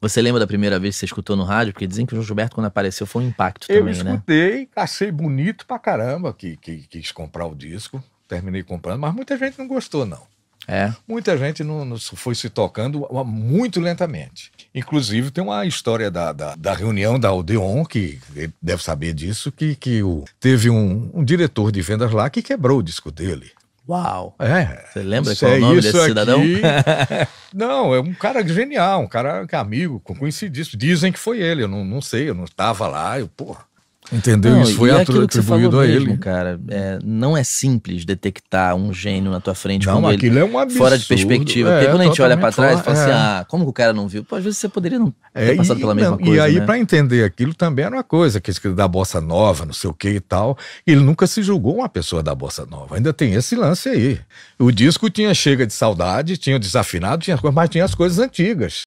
Você lembra da primeira vez que você escutou no rádio? Porque dizem que o João Gilberto, quando apareceu, foi um impacto Eu também, né? escutei, achei bonito pra caramba que, que quis comprar o disco. Terminei comprando, mas muita gente não gostou, não. É. Muita gente não, não foi se tocando muito lentamente. Inclusive, tem uma história da, da, da reunião da Odeon, que ele deve saber disso, que, que o, teve um, um diretor de vendas lá que quebrou o disco dele. Uau! É. Você lembra qual é o nome desse cidadão? aqui. Não, é um cara genial, um cara que é amigo, conhecidíssimo. Dizem que foi ele, eu não, não sei, eu não estava lá, eu, porra. Entendeu? Não, Isso foi é aquilo atribuído a mesmo, ele. cara. É, não é simples detectar um gênio na tua frente Não, quando ele aquilo é um absurdo. fora de perspectiva. Porque É, quando a gente olha pra totalmente trás e fala assim, é. ah, como que o cara não viu? Pô, às vezes você poderia não ter É, passado e, pela mesma não, coisa, e aí, né? pra entender aquilo também era uma coisa, que esse da bossa nova, não sei o que e tal. Ele nunca se julgou uma pessoa da bossa nova. Ainda tem esse lance aí. O disco tinha chega de saudade, tinha o desafinado, tinha mas tinha as coisas antigas.